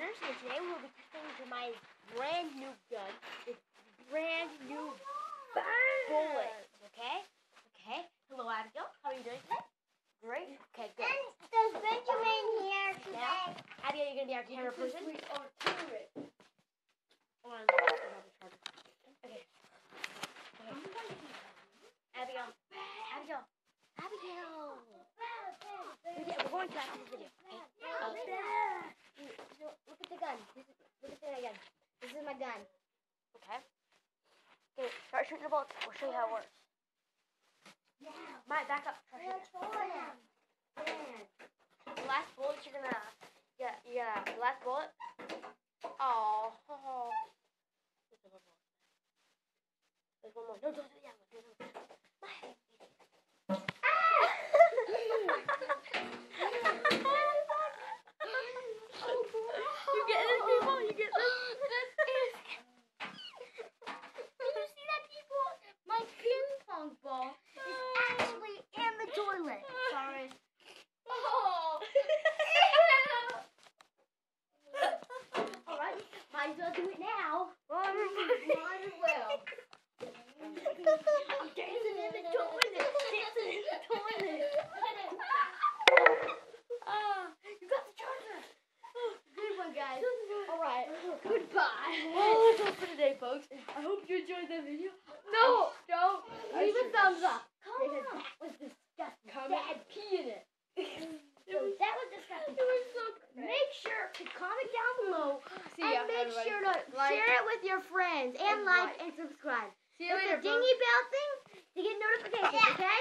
and today we will be testing my brand new gun with brand new bullets. Okay? Okay. Hello, Abigail. How are you doing today? Great. Okay, good. And there's Benjamin here Now, today. Abigail, you're gonna be our camera person. We are tourists. Hold on. I have the charger. Okay. Okay. Abigail. Abigail. Abigail. Video. We're going to after this video. Okay? Uh, so look at the gun. This is, look at the gun. My gun. Okay. Okay, start shooting the bullets. We'll show you how it works. Might back up. The last bullet you're gonna, yeah, yeah, the last bullet. Oh. oh. There's one more. There's one more. No, don't do that one. Do that one. My. you get this, people? You get this? Did you see that, people? My ping pong ball is actually in the toilet. Sorry. Oh. Alright, might as well do it now. Might as well. Dancing in the toilet. Dancing in the toilet. Ah, you got the charger. Oh, good one, guys. Alright. Goodbye. Well, that's all for today, folks. I hope you enjoyed that video. No, don't. Leave a thumbs up. Come Because on. that was disgusting. Comment. That had pee in it. So that was disgusting. It was so Make sure to comment down below See and ya, make everybody. sure to Like- share it with your friends and, And like, like. and subscribe. See you later, the dingy bell thing to get notifications, okay?